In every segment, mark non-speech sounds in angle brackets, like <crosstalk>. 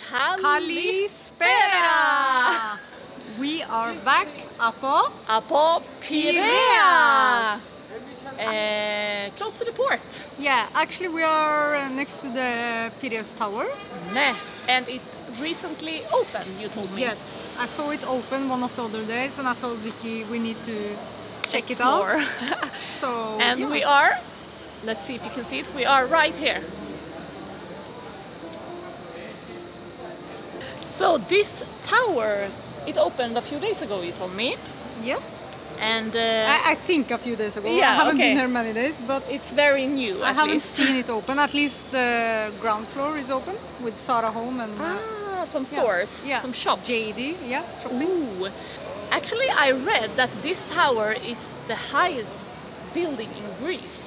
Kalispera. <laughs> We are back Apo Apo Piraeus. Uh, close to the port. Yeah, actually we are uh, next to the Piraeus Tower. Nah, and it recently opened, you told me. Yes, I saw it open one of the other days and I told Vicky we need to check Explore. it out. <laughs> so, and yeah. we are, let's see if you can see it, we are right here. So this tower, it opened a few days ago, you told me. Yes. And uh, I, I think a few days ago. Yeah, I haven't okay. been there many days, but it's very new I haven't least. seen <laughs> it open. At least the ground floor is open with Zara Home and uh, Ah, some stores, yeah. some shops. JD. Yeah, shopping. Ooh. Actually, I read that this tower is the highest building in Greece.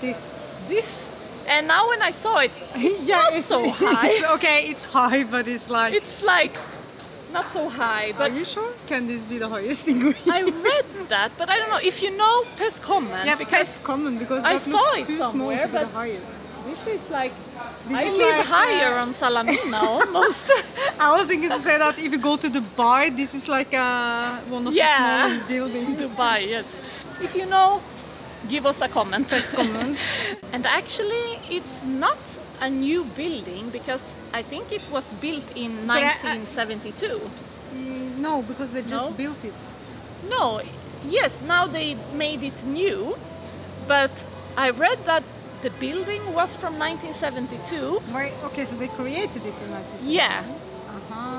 This. This, and now when I saw it, it's <laughs> yeah, not so high. It's, <laughs> okay, it's high, but it's like. It's like not so high, but Are you sure? Can this be the highest in Greece? I <laughs> read that, but I don't know if you know Pescomen yeah, because because common because I saw it too small somewhere, to be the but- highest. this is like This I is live like, higher uh, on Salamina almost. I was thinking to say that if you go to Dubai, this is like uh, one of Yeah. the smallest buildings. Dubai, yes. If you know, give us a comment. comment. <laughs> and actually, it's not a new building because I think it was built in I- I- 1972. Mm, no, because they just No? built it. No, yes, now they made it new, but I read that the building was from 1972. Why? Okay, so they created it in 1970. Yeah.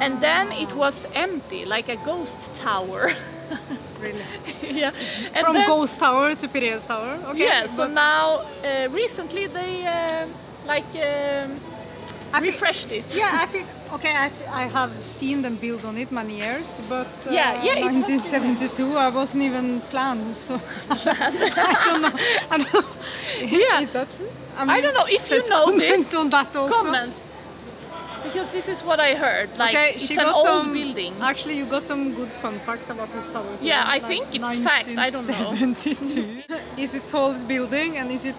And then it was empty, like a ghost tower. <laughs> really <laughs> yeah, and from then, Ghost Tower to Piraeus Tower. Okay. yeah. So but now, uh, recently they uh, like um, I refreshed it. Yeah, I think <laughs> okay. I, I have seen them build on it many years, but uh, Yeah, yeah, it has 1972 I wasn't even planned, so I don't know. I don't know. Yeah. Is that true? I don't know if you know comment this. on that also. Comment. Because this is what I heard. Like okay, it's an old some, building. Actually, you got some good fun fact about this tower. Yeah, I like think it's fact, I don't know. 1972. is it tallest building and is it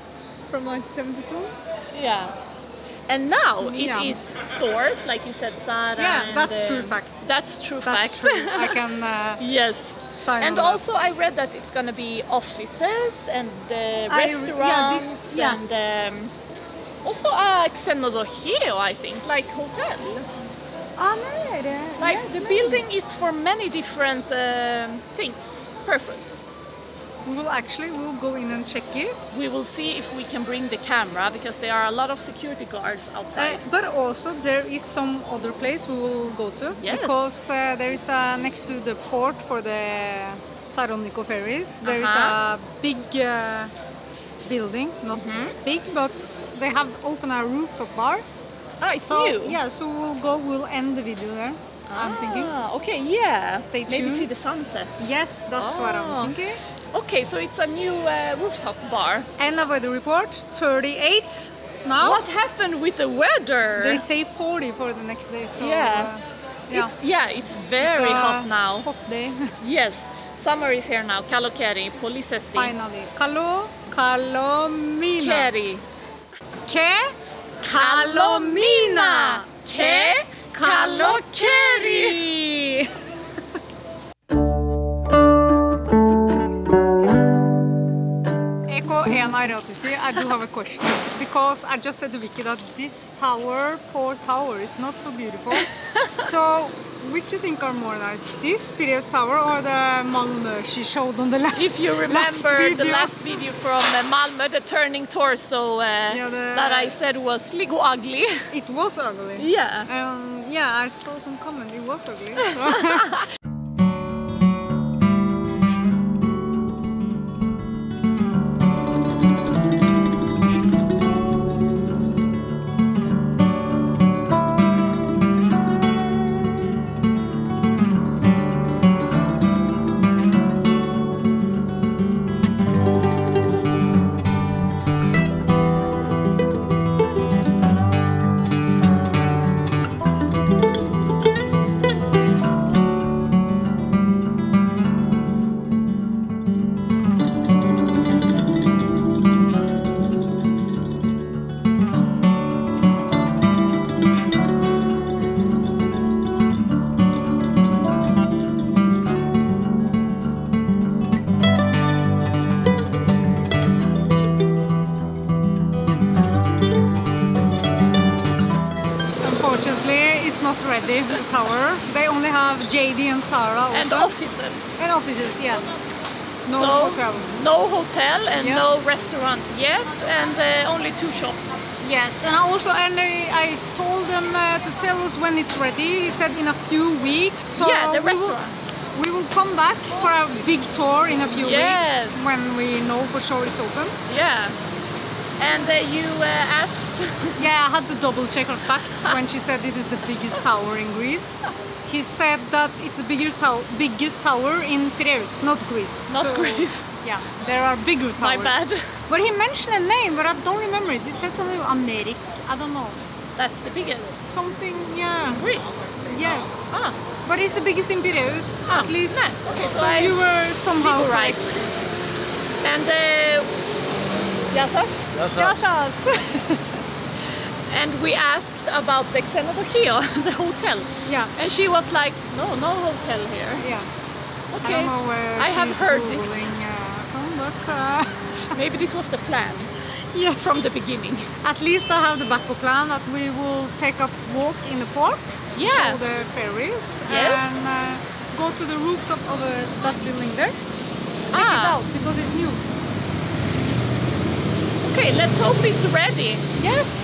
from 1972? Yeah. And now it Yeah. is stores, like you said, Zara. Yeah, and, that's true um, fact. That's true That's fact. true. I can uh, <laughs> yes. And on that. also, I read that it's gonna be offices and uh, I- yeah, restaurants this- yeah. and um, also a xenodochio, I think, like hotel. Ah, det, Like yes, the building is for many different um, things, purpose. We will actually we'll go in and check it. We will see if we can bring the camera because there are a lot of security guards Uh, outside. but also there is some other place we will go to Yes. because uh, there is a next to the port for the Saroniko ferries. There is Uh-huh. a big uh, building, not Mhm. big, but they have opened a rooftop bar. ah, it's so new. yeah, so we'll go. We'll end the video there. I'm thinking. Ah, okay, yeah. Stay tuned. Maybe see the sunset. Yes, that's what I'm Ah. thinking. Okay, so it's a new uh, rooftop bar. End of weather report. 38 now. What happened with the weather? They say 40 for the next day. So Yeah. uh, yeah. It's yeah, it's very It's hot now. Hot day. <laughs> Yes, summer is here now. Kalokeri, Polisesti. Finally. Kalo, Kalomina. Keri. Ke? Kalomina. Ke Kalokeri. And Airatusi, I do have a question because I just said to Vicky that this tower, poor tower, it's not so beautiful. <laughs> so, which you think are more nice, this Piraeus Tower or the Malmö she showed on the left? If you <laughs> remember the last video from uh, Malmö, the turning torso uh, Yeah, the- that I said was ligo ugly. It was ugly. <laughs> yeah. Um, yeah, I saw some comment. It was ugly. unfortunately, <laughs> have JD and Zara And offices. And offices, yeah. No so, hotel. No hotel and Yeah. no restaurant yet, and uh, only two shops. Yes, and I also and I, I told them uh, to tell us when it's ready. He said in a few weeks. So yeah, the we will- restaurant. We will come back for a big tour in a few Yes. weeks when we know for sure it's open. Yeah. And uh, you uh, asked. <laughs> Yeah, I had to double check her fact when she said this is the biggest tower in Greece. He said that it's the bigger biggest tower in Piraeus, not Greece. Not Greece. Yeah, there are bigger towers. My bad. But he mentioned a name, but I don't remember it. He said something Americ. I don't know. That's the biggest. Something, yeah. Greece. Yes. Ah. But it's the biggest in Piraeus, Ah, at least. nice. Okay, so So you were somehow were right. And uh, Yassas? Yashas. <laughs> And we asked about the Xenodochio, <laughs> the hotel. yeah, And she was like, no, no hotel here. yeah. Okay. I don't know where I have heard this. Uh, from, but uh, <laughs> Maybe this was the plan yes. from the beginning. At least I have the backup plan that we will take a walk in the park, Yeah. show the ferries, Yes. and uh, go to the rooftop of uh, that building there. Check it Ah. out because it's new. Okay, let's hope it's ready. Yes.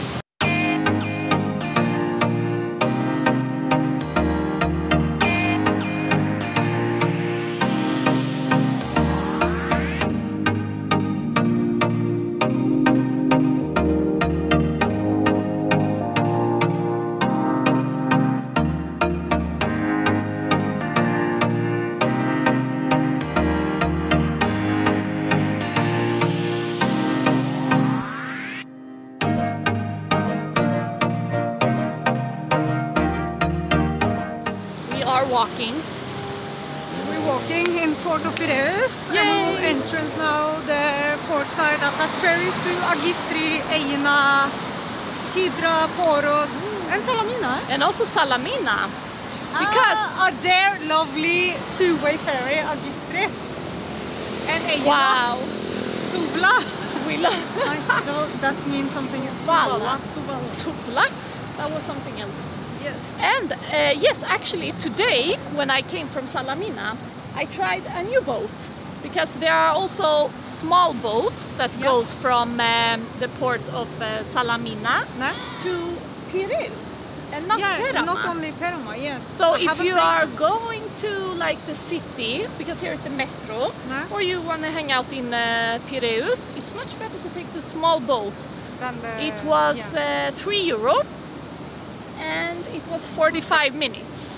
Has to Agistri, Aegina, Hydra, Poros and Salamina. And also Salamina. Because, Ah, are there lovely two-way ferry Agistri and Aegina, wow, Suvla. we love that means something else. Vala. Suvala. Supla. That was something else. Yes. And uh, yes, actually today when I came from Salamina, I tried a new boat because there are also small boats that Yeah. goes from um, the port of uh, Salamina No? to Piraeus and not yeah, Perama. not only Perama, yes. So I if you are going to like the city, because here's the metro, No. or you want to hang out in uh, Piraeus, it's much better to take the small boat. then the- It was yeah. uh, 3 euro and it was 45 minutes.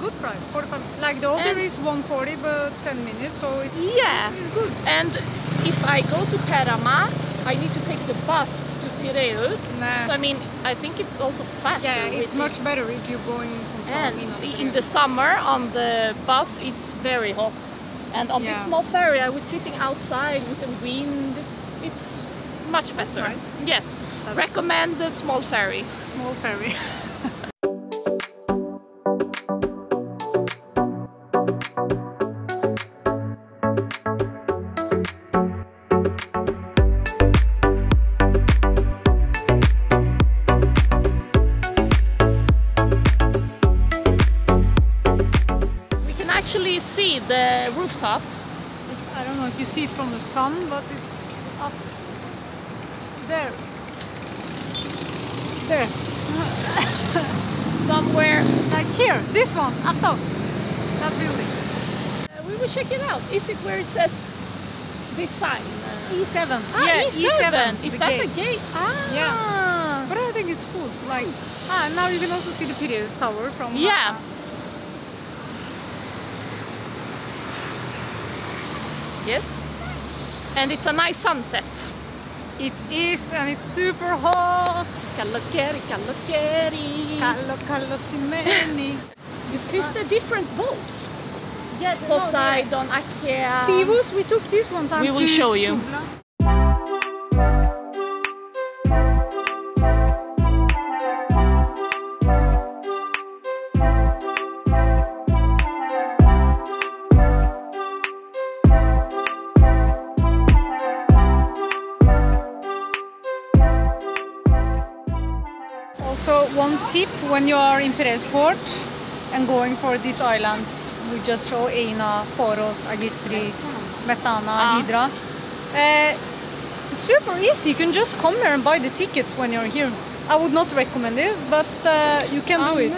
Good price, 45. Like the other And- is 140, but 10 minutes, so it's Yeah. it's, it's good. And if I go to Perama, I need to take the bus to Piraeus. Nah. So I mean, I think it's also faster. Yeah, it's much this. better if you're going from Salamina. in the summer on the bus, it's very hot. And on this small ferry, I was sitting outside with the wind. It's much better. nice. Yes, That's- recommend the small ferry. small ferry. <laughs> actually see the rooftop. I don't know if you see it from the sun, but it's up there. There, <laughs> Somewhere like here, this one, up top, that building. Uh, we will check it out. Is it where it says design? Uh, E7. ah, yeah, E7. Is the that gate. the gate? Ah. Yeah. But I think it's cool. Like, ah, now you can also see the Piraeus Tower from. uh, Yes. And it's a nice sunset. It is, and it's super hot. Kalokeri. Callo, callo, simeni. <laughs> Is this the different boats? yeah, Poseidon, Achaea. Thebus, we took this one time. We will to show you. Suvla. Want tip when you are in Piraeus port and going for these islands, we just show Aegina, Poros, Agistri, Methana, Ah. Hydra. Uh, it's super easy. You can just come here and buy the tickets when you're here. I would not recommend this, but uh, you can do it.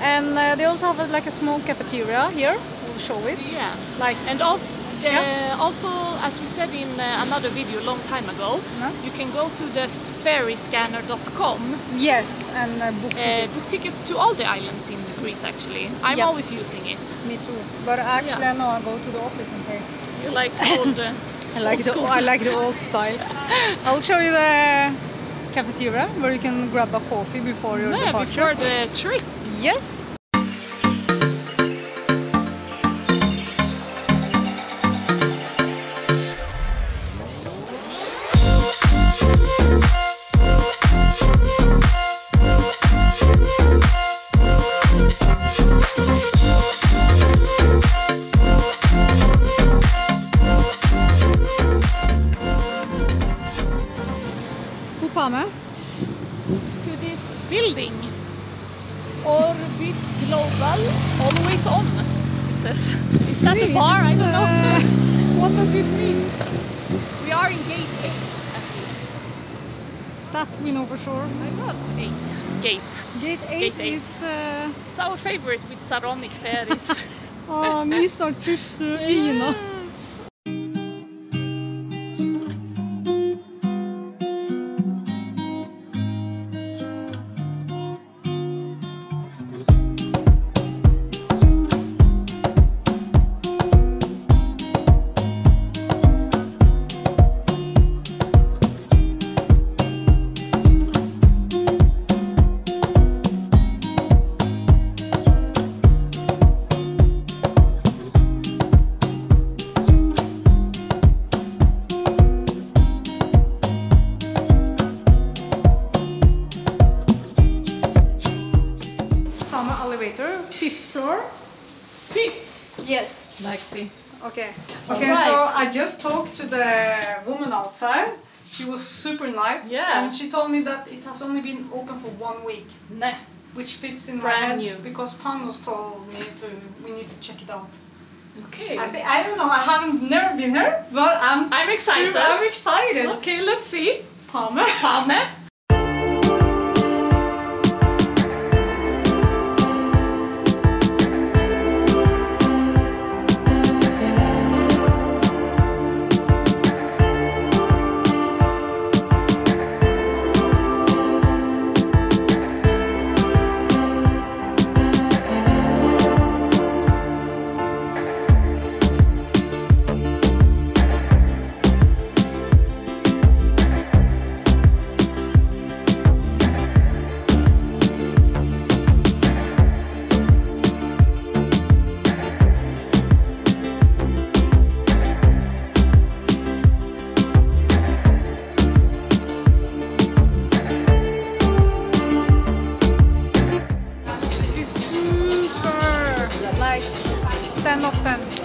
And uh, they also have like a small cafeteria here. We'll show it. Yeah. Like And also, Yeah. also, as we said in another video a long time ago, Yeah. you can go to the ferryscanner.com, yes, and uh, book uh, tickets. book tickets to all the islands in Greece. Actually, I'm Yep. always using it. Me too. But actually, Yeah. I know I go to the office and pay. You like all the <laughs> I like Old the school. I like the old style. <laughs> I'll show you the cafeteria where you can grab a coffee before your yeah, departure. before the trip. Yes. Are in gate 8 at least. That we know for sure. I love 8. Gate. Gate 8 Gate eight. is uh, It's our favorite with Saronic ferries. oh, <laughs> miss our trips to Aegina. Yes. Outside. She was super nice. Yeah. And she told me that it has only been open for one week, Nah. which fits in Brand my head new. because Panos told me to we need to check it out. Okay. I think I don't know. I haven't never been here, but I'm I'm excited. super- I'm excited. Okay, let's see. Palmer. Pame. 10 of 10.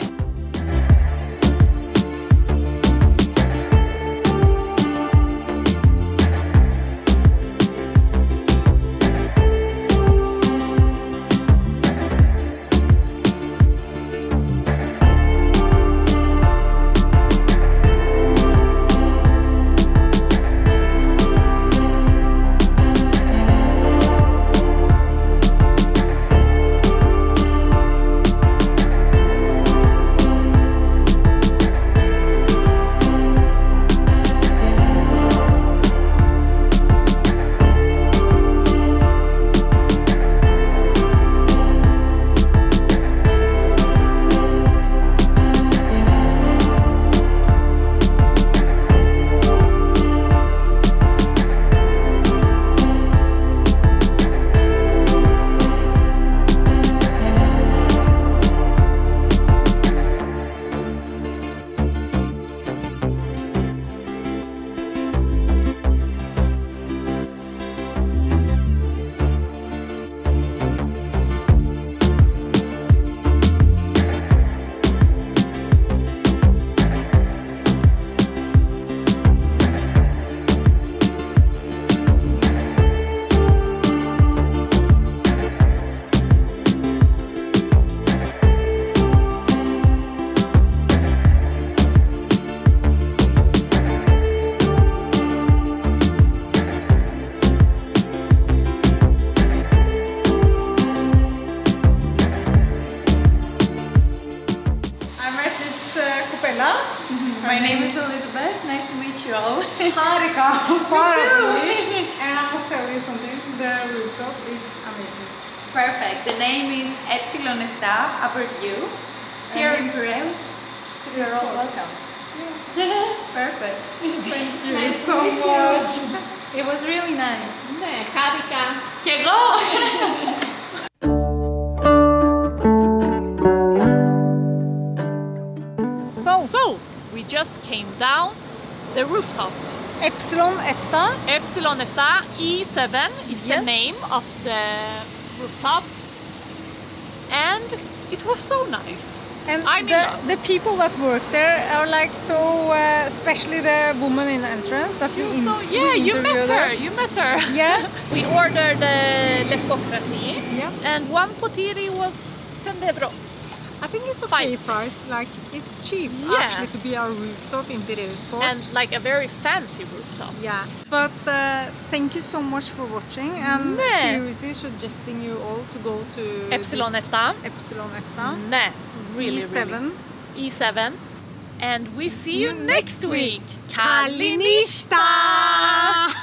The name is Epsilon Efta Upper View. Here in Piraeus, you're all welcome. <laughs> Perfect. Thank you Nice to so meet you. much. <laughs> It was really nice. Ναι, χάρηκα. Και εγώ! So, So, we just came down the rooftop. Epsilon Efta. Epsilon Efta E7 is the Yes. name of the rooftop. and it was so nice. And I'm the, the people that work there are like so, uh, especially the woman in the entrance that She we in- so, we yeah, you met her, you met her. Yeah. <laughs> We ordered uh, lefkokrasi Yeah. and one potiri was 10 euro. I think it's okay Five. price. Like it's cheap Yeah. actually to be a rooftop in Piraeus port. And like a very fancy rooftop. yeah, but uh, thank you so much for watching and Nej. seriously suggesting you all to go to Epsilon Efta. Epsilon Efta. Ne. really, E7. really. E7. And we see you you next next week. Kalinishta! <laughs>